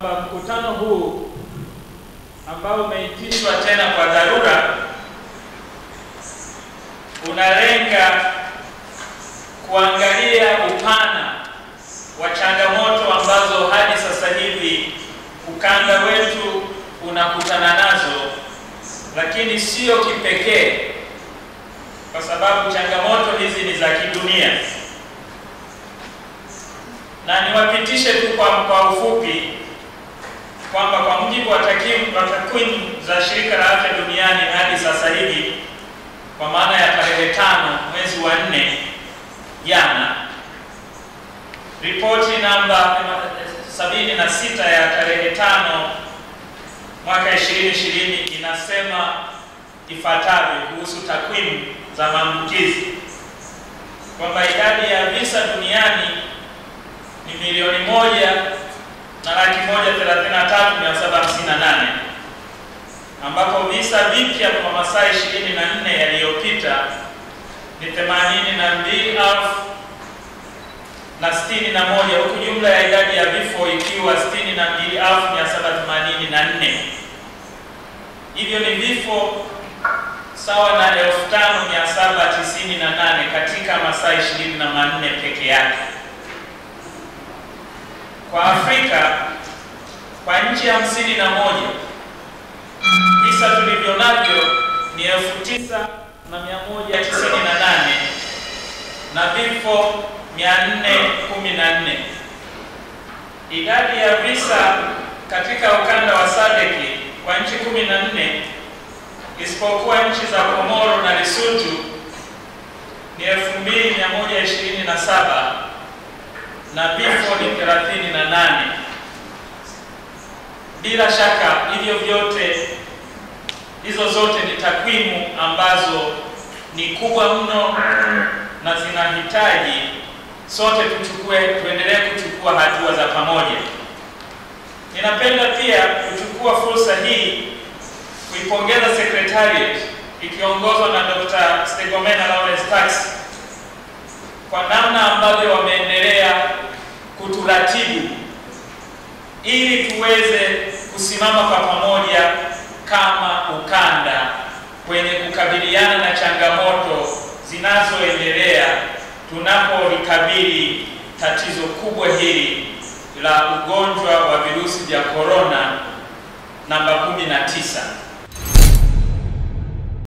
Mkutano huu ambao umeitishwa tena kwa dharura unalenga kuangalia upana wa changamoto ambazo hadi sasa hivi ukanda wetu unakutana nazo, lakini sio kipekee, kwa sababu changamoto hizi ni za kidunia, na niwapitishe tu kwa, ufupi mujibu wa takwimu za shirika la afya duniani hadi sasa hivi, kwa maana ya tarehe tano mwezi wa nne jana, ripoti namba 76 ya tarehe tano mwaka 2020 inasema ifuatavyo kuhusu takwimu za maambukizi. Kwamba idadi ya visa duniani ni milioni moja na laki moja thelathini na tatu mia saba hamsini na nane ambapo visa vipya kwa masaa ishirini na nne yaliyopita ni themanini na mbili elfu na sitini na moja huku jumla ya idadi ya vifo ikiwa sitini na mbili elfu mia saba themanini na nne hivyo ni vifo sawa na elfu tano mia saba tisini na nane katika masaa ishirini na manne peke yake. Kwa Afrika, kwa nchi hamsini na moja visa tulivyo navyo ni elfu tisa na mia moja tisini na nane na vifo mia nne kumi na nne. Idadi ya visa katika ukanda wa Sadeki kwa nchi kumi na nne isipokuwa nchi za Komoro na Lesotho ni elfu mbili mia moja ishirini na saba na vifo ni thelathini na nane. Bila shaka hivyo vyote, hizo zote ni takwimu ambazo ni kubwa mno na zinahitaji sote tuchukue, tuendelee kuchukua hatua za pamoja. Ninapenda pia kuchukua fursa hii kuipongeza Secretariat ikiongozwa na Dr. Stegomena Lawrence Tax ili tuweze kusimama kwa pamoja kama ukanda kwenye kukabiliana na changamoto zinazoendelea tunapolikabili tatizo kubwa hili la ugonjwa wa virusi vya korona namba 19.